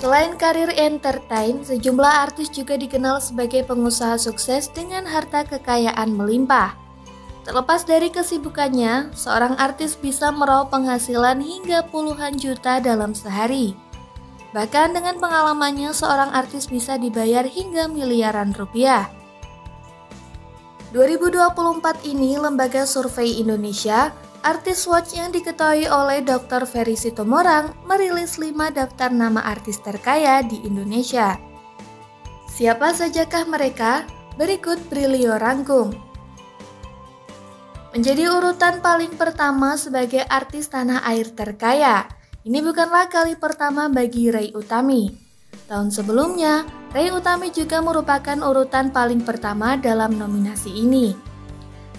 Selain karir entertain, sejumlah artis juga dikenal sebagai pengusaha sukses dengan harta kekayaan melimpah. Terlepas dari kesibukannya, seorang artis bisa meraup penghasilan hingga puluhan juta dalam sehari. Bahkan dengan pengalamannya, seorang artis bisa dibayar hingga miliaran rupiah. 2024 ini, Lembaga Survei Indonesia Artis Watch yang diketahui oleh Dr. Ferry Sitomorang merilis 5 daftar nama artis terkaya di Indonesia. Siapa sajakah mereka? Berikut Brilio rangkum. Menjadi urutan paling pertama sebagai artis tanah air terkaya. Ini bukanlah kali pertama bagi Ray Utami. Tahun sebelumnya, Ray Utami juga merupakan urutan paling pertama dalam nominasi ini.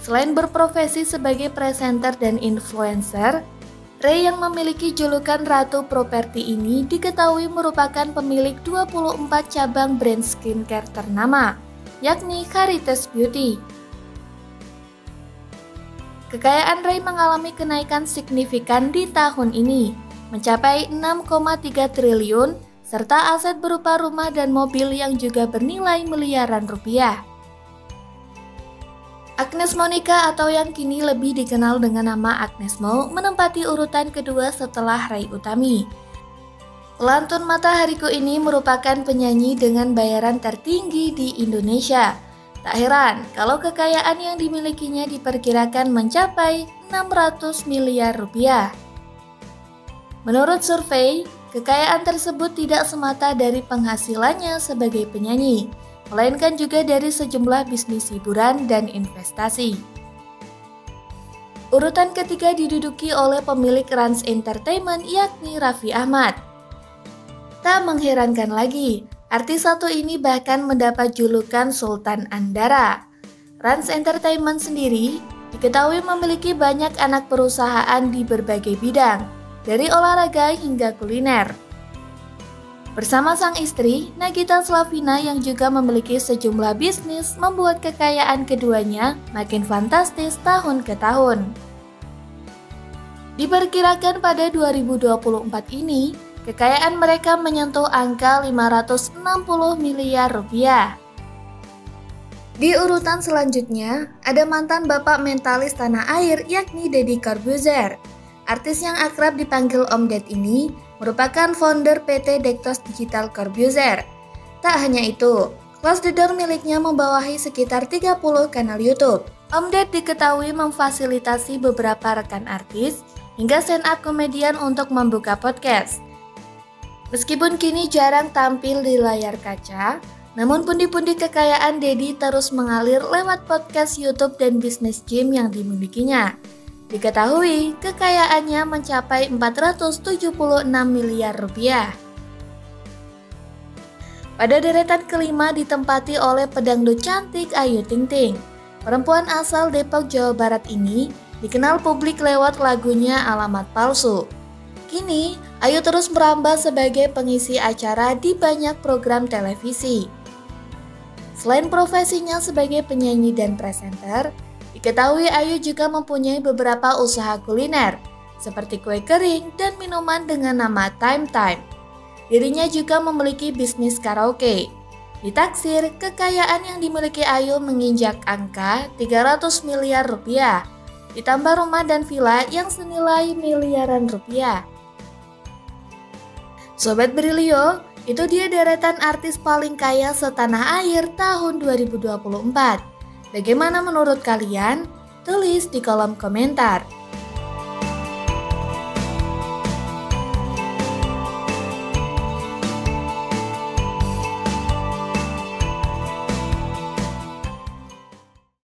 Selain berprofesi sebagai presenter dan influencer, Ray yang memiliki julukan Ratu Properti ini diketahui merupakan pemilik 24 cabang brand skincare ternama, yakni Caritas Beauty. Kekayaan Ray mengalami kenaikan signifikan di tahun ini, mencapai 6,3 triliun, serta aset berupa rumah dan mobil yang juga bernilai miliaran rupiah. Agnes Monica atau yang kini lebih dikenal dengan nama Agnes Mo menempati urutan kedua setelah Ray Utami. Pelantun Matahariku ini merupakan penyanyi dengan bayaran tertinggi di Indonesia. Tak heran kalau kekayaan yang dimilikinya diperkirakan mencapai 600 miliar rupiah. Menurut survei, kekayaan tersebut tidak semata dari penghasilannya sebagai penyanyi, melainkan juga dari sejumlah bisnis hiburan dan investasi. Urutan ketiga diduduki oleh pemilik Rans Entertainment yakni Raffi Ahmad. Tak mengherankan lagi, artis satu ini bahkan mendapat julukan Sultan Andara. Rans Entertainment sendiri diketahui memiliki banyak anak perusahaan di berbagai bidang, dari olahraga hingga kuliner. Bersama sang istri, Nagita Slavina yang juga memiliki sejumlah bisnis membuat kekayaan keduanya makin fantastis tahun ke tahun. Diperkirakan pada 2024 ini, kekayaan mereka menyentuh angka 560 miliar rupiah. Di urutan selanjutnya, ada mantan bapak mentalis tanah air yakni Deddy Corbuzier. Artis yang akrab dipanggil Om Ded ini merupakan founder PT Dektos Digital Corbuzier. Tak hanya itu, Kelas The miliknya membawahi sekitar 30 kanal YouTube. Om Ded diketahui memfasilitasi beberapa rekan artis hingga stand up komedian untuk membuka podcast. Meskipun kini jarang tampil di layar kaca, namun pundi-pundi kekayaan Dedi terus mengalir lewat podcast YouTube dan bisnis gym yang dimilikinya. Diketahui kekayaannya mencapai 476 miliar rupiah. Pada deretan kelima ditempati oleh pedangdut cantik Ayu Ting Ting. Perempuan asal Depok, Jawa Barat ini dikenal publik lewat lagunya Alamat Palsu. Kini, Ayu terus merambah sebagai pengisi acara di banyak program televisi. Selain profesinya sebagai penyanyi dan presenter, Diketahui Ayu juga mempunyai beberapa usaha kuliner, seperti kue kering dan minuman dengan nama Time Time. Dirinya juga memiliki bisnis karaoke. Ditaksir, kekayaan yang dimiliki Ayu menginjak angka 300 miliar rupiah, ditambah rumah dan villa yang senilai miliaran rupiah. Sobat Brilio, itu dia deretan artis paling kaya setanah air tahun 2024. Bagaimana menurut kalian? Tulis di kolom komentar.